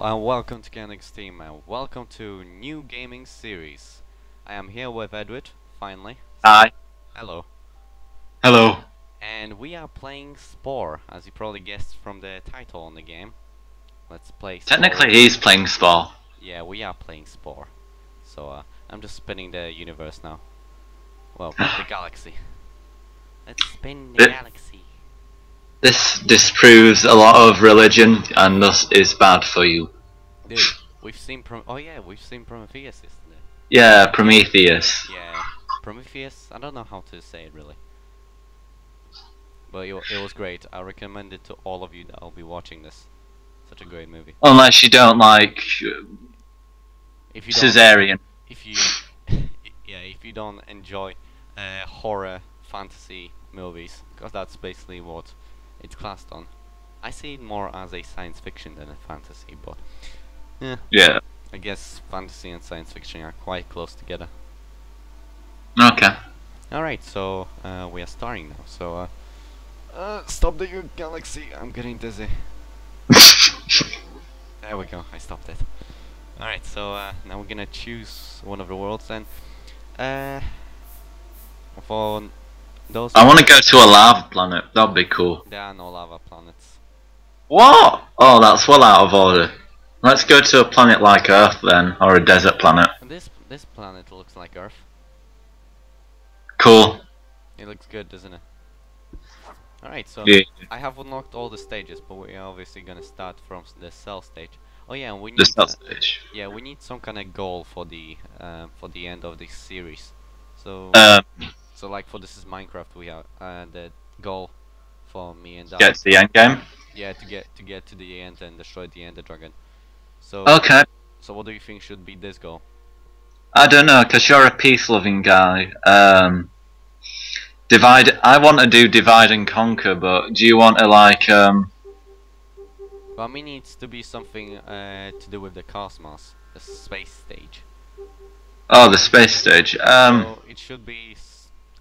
Hello and welcome to Ganix Team and welcome to new gaming series. I am here with Edward, finally. Hi. Hello. Hello. And we are playing Spore, as you probably guessed from the title on the game. Let's play Spore. Technically, he's playing Spore. Yeah, we are playing Spore. So uh, I'm just spinning the universe now. Well, the galaxy. Let's spin the It- galaxy. This disproves a lot of religion and thus is bad for you. Dude, we've seen Prom- Oh yeah, we've seen Prometheus, isn't it? Yeah, Prometheus. Yeah, Prometheus. I don't know how to say it really, but it, it was great. I recommend it to all of you that will be watching this. Such a great movie. Unless you don't like If you don't, if you, yeah, if you don't enjoy uh, horror fantasy movies, because that's basically what it's classed on. I see it more as a science fiction than a fantasy, but yeah, Yeah. I guess fantasy and science fiction are quite close together. Okay. Alright, so uh, we are starting now. So, uh, uh, stop the galaxy. I'm getting dizzy. There we go. I stopped it. Alright, so uh, now we're gonna choose one of the worlds then. Uh, for those. I want to go to a lava planet. That'd be cool. There are no lava planets. What? Oh, that's well out of order. Let's go to a planet like Earth then, or a desert planet. This this planet looks like Earth. Cool. It looks good, doesn't it? Alright, so Yeah. I have unlocked all the stages, but we're obviously gonna start from the cell stage. Oh yeah, we need The cell uh, stage. Yeah, we need some kind of goal for the uh, for the end of this series. So Um, so like for this is Minecraft, we have uh, the goal for me and get to the end game. Yeah, to get to get to the end and destroy the Ender Dragon. So Okay. so what do you think should be this goal? I don't know, cause you're a peace-loving guy. Um, divide. I want to do divide and conquer, but do you want to like um? Well, I mean, it needs to be something uh, to do with the cosmos, the space stage. Oh, the space stage. Um, so it should be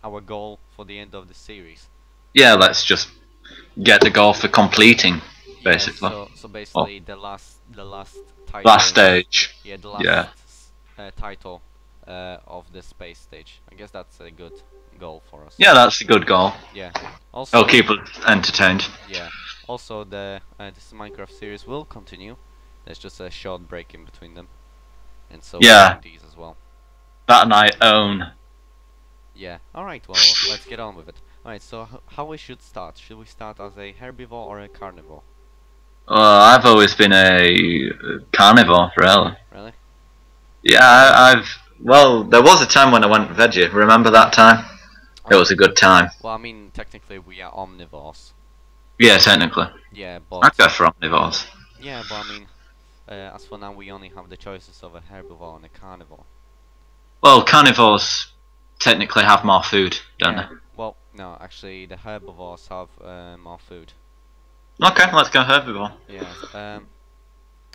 our goal for the end of the series. yeah. Let's just get the goal for completing, Yeah, basically. so so basically the last the last title. Last stage. Yeah, the last Yeah. uh, title uh, of the space stage. I guess that's a good goal for us. Yeah, that's a good goal. Yeah. Also, It'll keep us entertained. yeah. Also, the uh, this Minecraft series will continue. There's just a short break in between them, and so Yeah. these as well. That and I own. Yeah. All right. Well, let's get on with it. All right. So, h- how we should start? Should we start as a herbivore or a carnivore? Well, I've always been a carnivore, really. Really? Yeah, I, I've. Well, there was a time when I went veggie. Remember that time? It was a good time. Well, I mean, technically we are omnivores. Yeah, technically. Yeah, I'd but go for omnivores. yeah, but I mean, uh, as for now, we only have the choices of a herbivore and a carnivore. Well, carnivores technically have more food, don't Yeah. Well, no, actually, the herbivores have uh, more food. Okay, let's go herbivore. Yeah. Um.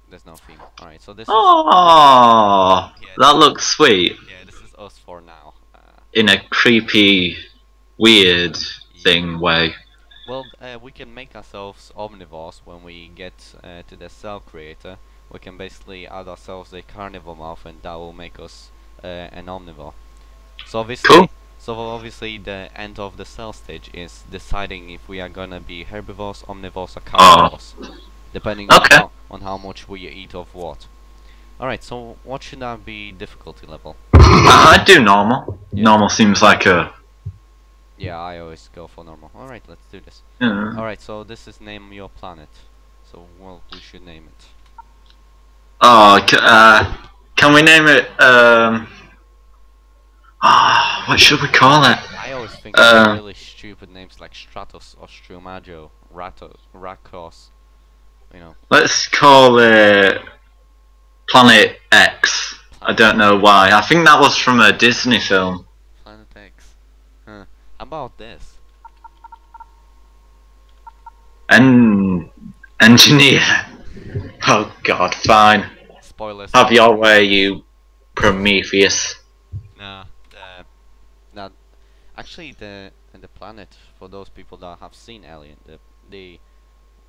There's no theme. All right. So this Oh, Yeah. that looks sweet yeah, this is us for now. Uh, in a creepy, weird thing way. well, uh, we can make ourselves omnivores when we get uh, to the cell creator. We can basically add ourselves a carnivore mouth, and that will make us uh, an omnivore. So obviously, Cool. so obviously, the end of the cell stage is deciding if we are gonna be herbivores, omnivores, or carnivores, depending Okay. on, how, on how much we eat of what. All right. So what should that be difficulty level? I- do normal. Yeah. Normal seems like a. Yeah, I always go for normal. All right, let's do this. Uh, All right. So this is name your planet. So well, we should name it. oh, c- uh, can we name it? Um. Ah, what should we call it? I always think Uh, of really stupid names like Stratos or Strumaggio, Ratos, Rakos. You know, Let's call it Planet X. I don't know why. I think that was from a Disney film. Planet X. Huh. How about this? En- engineer. Oh God, fine. Spoilers. Have your way, you Prometheus. Actually, the the planet for those people that have seen Alien, the the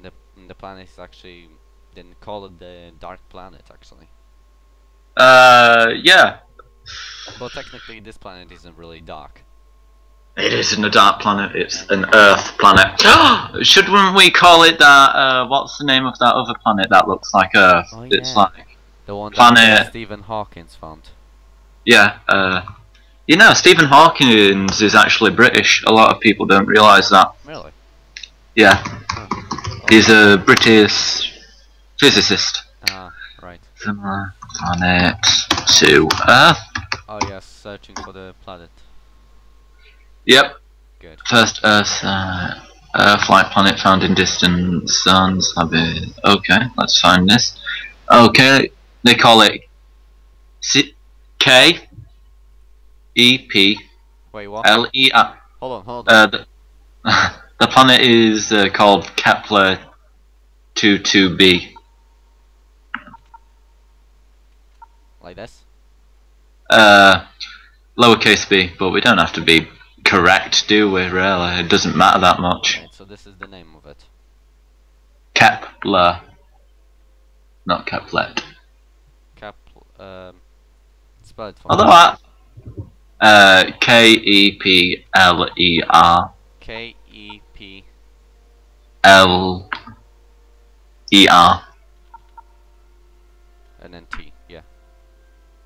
the the planet is actually then call it the dark planet actually. Uh, yeah. Well, technically, this planet isn't really dark. It isn't a dark planet. It's an Earth planet. Shouldn't we call it that? Uh, what's the name of that other planet that looks like Earth? Oh, It's like The one that Planet- Stephen Hawkins found. yeah. Uh, you know, Stephen Hawking is actually British. A lot of people don't realise that. Really? Yeah, Oh. he's a British physicist. Ah, right. Similar planet to Earth. Oh yes, searching for the planet. Yep. Good. First Earth, uh, Earth-like planet found in distant suns. Okay, let's find this. Okay, they call it C- K E P Wait, what? L E R. hold on, hold on. Uh, the, the planet is uh, called Kepler 22b. like this? Uh, lowercase b, but we don't have to be correct, do we? Really, it doesn't matter that much. Right, so this is the name of it. Kepler, not Kepler. Cap. Um. Spell it for Although me. I, uh, K E P L E R K E P. L E R. and then T. Yeah.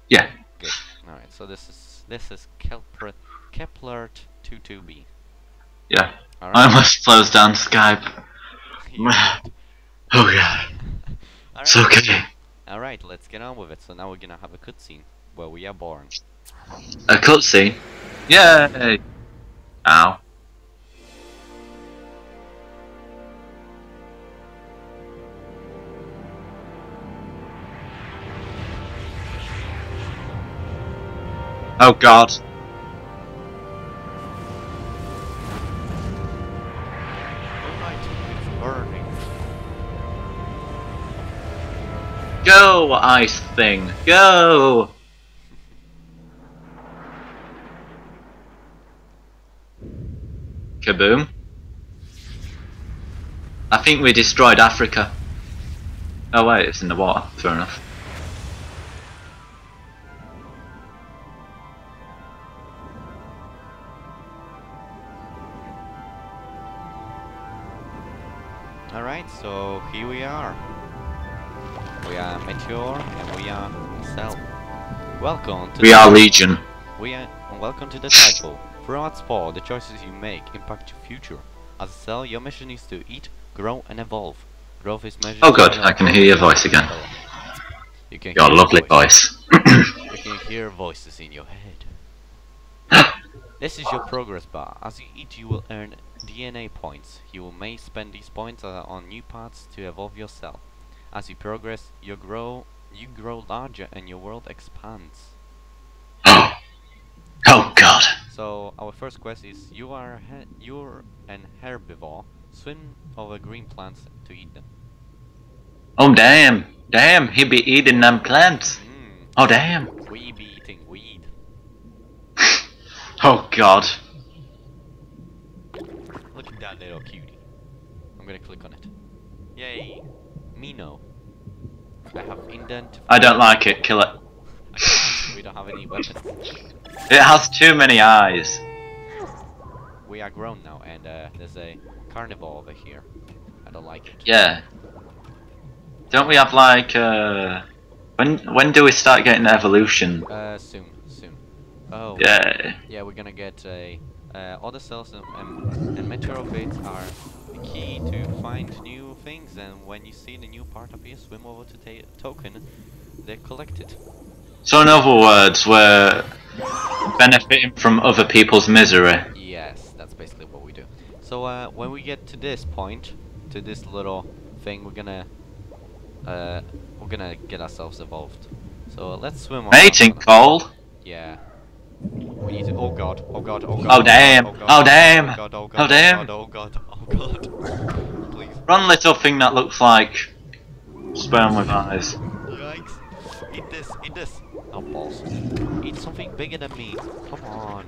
Yeah. Good. All right. So this is this is Kepler Kepler two two B. Yeah. All I right. almost closed down Skype. Yeah. oh god. All It's okay. All right. Let's get on with it. So now we're gonna have a cutscene where we are born. A cutscene. Yay! Ow. Oh god. Go, ice thing. Go! Kaboom. I think we destroyed Africa. Oh wait, it's in the water. Fair enough. All right. So here we are. We are Meteor and we are Cell. Welcome to We are Legion. We are welcome to the title. Throughout Spore, the choices you make impact your future. As a cell, your mission is to eat, grow, and evolve. Growth is measured. Oh by good, I can hear your voice again. You can Your hear lovely voice. voice. You can hear voices in your head. This is your progress bar. As you eat, you will earn DNA points. You may spend these points on new parts to evolve your cell. As you progress, you grow, you grow larger, and your world expands. Oh. So our first quest is you are you're an herbivore. Swim over green plants to eat them. Oh damn. Damn, he be eating them plants. Mmm. Oh damn. We be eating weed. Oh god. Look at that little cutie. I'm gonna click on it. Yay! Mino. I have indent. I don't like it, kill it. We don't have any weapons. It has too many eyes. We are grown now, and uh, there's a carnivore over here. I don't like it. Yeah. Don't we have like uh when when do we start getting evolution? Uh, soon, soon. Oh. Yeah. Yeah, we're gonna get a uh, other cells and, and, and meteoroids are the key to find new things. And when you see the new part appear, swim over to token. They're collected. So in other words, we're benefiting from other people's misery. Yes, that's basically what we do. So uh, when we get to this point, to this little thing, we're gonna uh, we're gonna get ourselves evolved. So let's swim. on Mating call. Yeah. We need to. Oh god. Oh god. Oh god. Oh, damn. god, Oh, damn. Oh god. Oh god. Oh, damn. Oh god. Oh god. Oh god. Please. Run little thing that looks like sperm with eyes. something bigger than me. Come on.